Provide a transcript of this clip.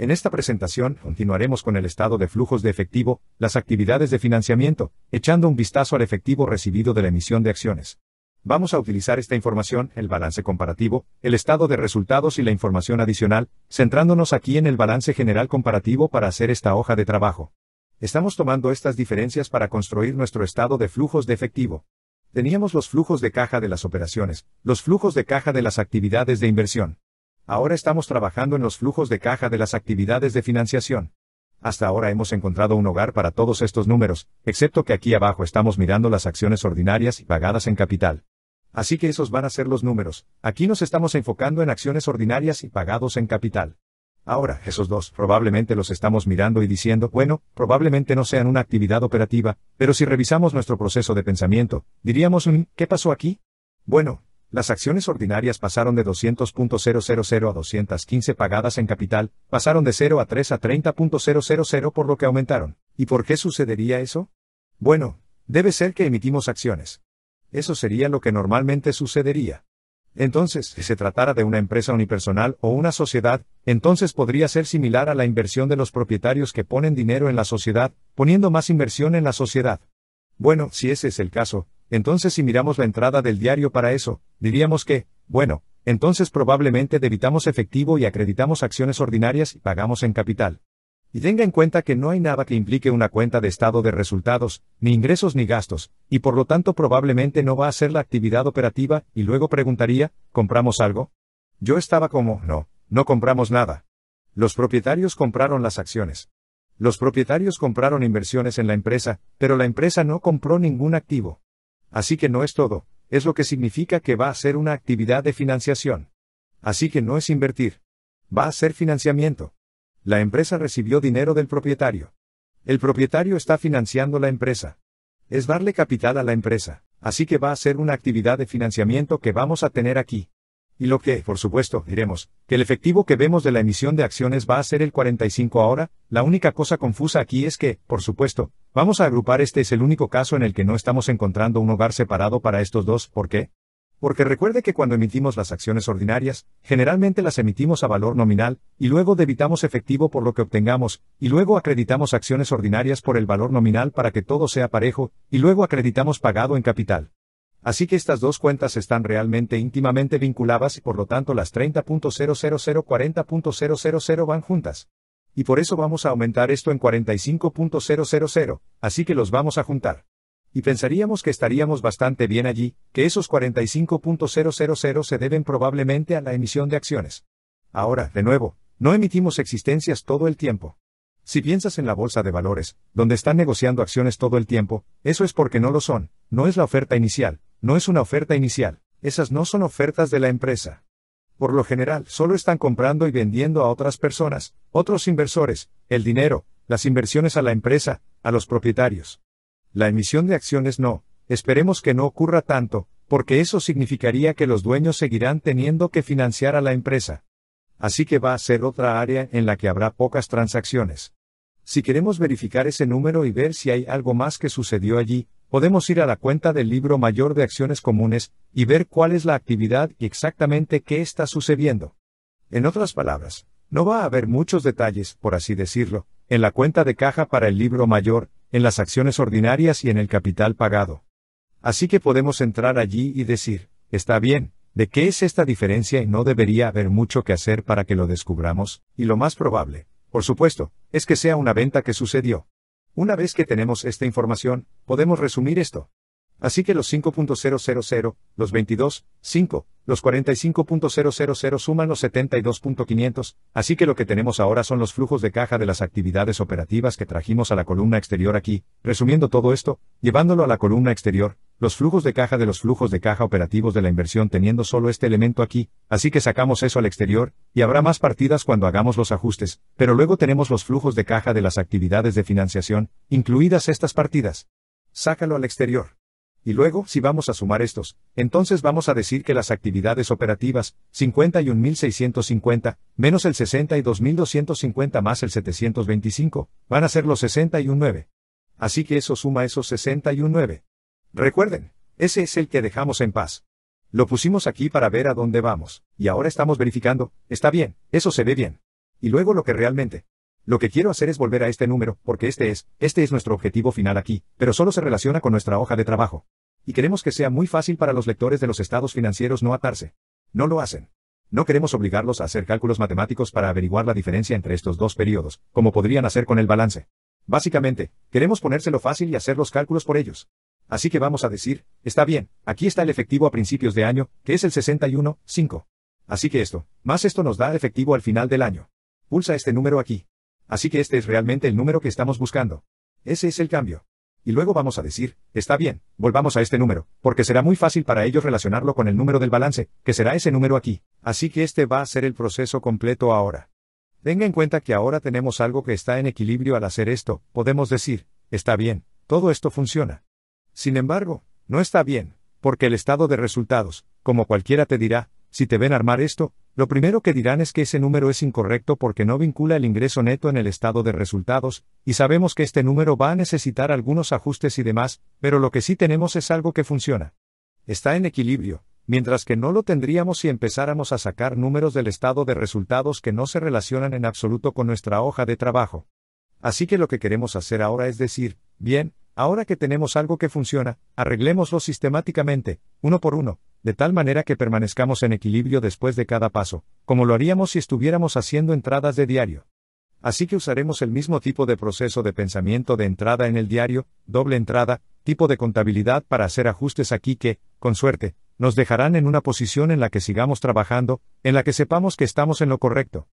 En esta presentación continuaremos con el estado de flujos de efectivo, las actividades de financiamiento, echando un vistazo al efectivo recibido de la emisión de acciones. Vamos a utilizar esta información, el balance comparativo, el estado de resultados y la información adicional, centrándonos aquí en el balance general comparativo para hacer esta hoja de trabajo. Estamos tomando estas diferencias para construir nuestro estado de flujos de efectivo. Teníamos los flujos de caja de las operaciones, los flujos de caja de las actividades de inversión. Ahora estamos trabajando en los flujos de caja de las actividades de financiación. Hasta ahora hemos encontrado un hogar para todos estos números, excepto que aquí abajo estamos mirando las acciones ordinarias y pagadas en capital. Así que esos van a ser los números. Aquí nos estamos enfocando en acciones ordinarias y pagados en capital. Ahora, esos dos, probablemente los estamos mirando y diciendo, bueno, probablemente no sean una actividad operativa, pero si revisamos nuestro proceso de pensamiento, diríamos, ¿qué pasó aquí? Bueno, las acciones ordinarias pasaron de 200.000 a 215 pagadas en capital, pasaron de 0 a 3 a 30.000 por lo que aumentaron. ¿Y por qué sucedería eso? Bueno, debe ser que emitimos acciones. Eso sería lo que normalmente sucedería. Entonces, si se tratara de una empresa unipersonal o una sociedad, entonces podría ser similar a la inversión de los propietarios que ponen dinero en la sociedad, poniendo más inversión en la sociedad. Bueno, si ese es el caso, entonces si miramos la entrada del diario para eso, diríamos que, bueno, entonces probablemente debitamos efectivo y acreditamos acciones ordinarias y pagamos en capital. Y tenga en cuenta que no hay nada que implique una cuenta de estado de resultados, ni ingresos ni gastos, y por lo tanto probablemente no va a ser la actividad operativa, y luego preguntaría, ¿compramos algo? Yo estaba como, no, no compramos nada. Los propietarios compraron las acciones. Los propietarios compraron inversiones en la empresa, pero la empresa no compró ningún activo. Así que no es todo, es lo que significa que va a ser una actividad de financiación. Así que no es invertir. Va a ser financiamiento. La empresa recibió dinero del propietario. El propietario está financiando la empresa. Es darle capital a la empresa, así que va a ser una actividad de financiamiento que vamos a tener aquí. Y lo que, por supuesto, diremos, que el efectivo que vemos de la emisión de acciones va a ser el 45 ahora, la única cosa confusa aquí es que, por supuesto, vamos a agrupar este es el único caso en el que no estamos encontrando un hogar separado para estos dos, ¿por qué? Porque recuerde que cuando emitimos las acciones ordinarias, generalmente las emitimos a valor nominal, y luego debitamos efectivo por lo que obtengamos, y luego acreditamos acciones ordinarias por el valor nominal para que todo sea parejo, y luego acreditamos pagado en capital. Así que estas dos cuentas están realmente íntimamente vinculadas y por lo tanto las 30.00040.000 van juntas. Y por eso vamos a aumentar esto en 45.000, así que los vamos a juntar. Y pensaríamos que estaríamos bastante bien allí, que esos 45.000 se deben probablemente a la emisión de acciones. Ahora, de nuevo, no emitimos existencias todo el tiempo. Si piensas en la bolsa de valores, donde están negociando acciones todo el tiempo, eso es porque no lo son, no es la oferta inicial, no es una oferta inicial, esas no son ofertas de la empresa. Por lo general, solo están comprando y vendiendo a otras personas, otros inversores, el dinero, las inversiones a la empresa, a los propietarios. La emisión de acciones no, esperemos que no ocurra tanto, porque eso significaría que los dueños seguirán teniendo que financiar a la empresa. Así que va a ser otra área en la que habrá pocas transacciones. Si queremos verificar ese número y ver si hay algo más que sucedió allí, podemos ir a la cuenta del libro mayor de acciones comunes, y ver cuál es la actividad y exactamente qué está sucediendo. En otras palabras, no va a haber muchos detalles, por así decirlo, en la cuenta de caja para el libro mayor, en las acciones ordinarias y en el capital pagado. Así que podemos entrar allí y decir, está bien, ¿de qué es esta diferencia y no debería haber mucho que hacer para que lo descubramos? Y lo más probable, por supuesto, es que sea una venta que sucedió. Una vez que tenemos esta información, podemos resumir esto. Así que los 5.000, los 22, 5, los 45.000 suman los 72.500, así que lo que tenemos ahora son los flujos de caja de las actividades operativas que trajimos a la columna exterior aquí, resumiendo todo esto, llevándolo a la columna exterior, los flujos de caja de los flujos de caja operativos de la inversión teniendo solo este elemento aquí, así que sacamos eso al exterior, y habrá más partidas cuando hagamos los ajustes, pero luego tenemos los flujos de caja de las actividades de financiación, incluidas estas partidas. Sácalo al exterior. Y luego, si vamos a sumar estos, entonces vamos a decir que las actividades operativas, 51.650, menos el 62.250 más el 725, van a ser los 61.9. Así que eso suma esos 61.9. Recuerden, ese es el que dejamos en paz. Lo pusimos aquí para ver a dónde vamos, y ahora estamos verificando, está bien, eso se ve bien. Y luego lo que realmente. Lo que quiero hacer es volver a este número, porque este es, este es nuestro objetivo final aquí, pero solo se relaciona con nuestra hoja de trabajo. Y queremos que sea muy fácil para los lectores de los estados financieros no atarse. No lo hacen. No queremos obligarlos a hacer cálculos matemáticos para averiguar la diferencia entre estos dos periodos, como podrían hacer con el balance. Básicamente, queremos ponérselo fácil y hacer los cálculos por ellos. Así que vamos a decir, está bien, aquí está el efectivo a principios de año, que es el 61,5. Así que esto, más esto nos da efectivo al final del año. Pulsa este número aquí. Así que este es realmente el número que estamos buscando. Ese es el cambio. Y luego vamos a decir, está bien, volvamos a este número, porque será muy fácil para ellos relacionarlo con el número del balance, que será ese número aquí. Así que este va a ser el proceso completo ahora. Tenga en cuenta que ahora tenemos algo que está en equilibrio al hacer esto, podemos decir, está bien, todo esto funciona. Sin embargo, no está bien, porque el estado de resultados, como cualquiera te dirá, si te ven armar esto, lo primero que dirán es que ese número es incorrecto porque no vincula el ingreso neto en el estado de resultados, y sabemos que este número va a necesitar algunos ajustes y demás, pero lo que sí tenemos es algo que funciona. Está en equilibrio, mientras que no lo tendríamos si empezáramos a sacar números del estado de resultados que no se relacionan en absoluto con nuestra hoja de trabajo. Así que lo que queremos hacer ahora es decir, bien, ahora que tenemos algo que funciona, arreglémoslo sistemáticamente, uno por uno, de tal manera que permanezcamos en equilibrio después de cada paso, como lo haríamos si estuviéramos haciendo entradas de diario. Así que usaremos el mismo tipo de proceso de pensamiento de entrada en el diario, doble entrada, tipo de contabilidad para hacer ajustes aquí que, con suerte, nos dejarán en una posición en la que sigamos trabajando, en la que sepamos que estamos en lo correcto.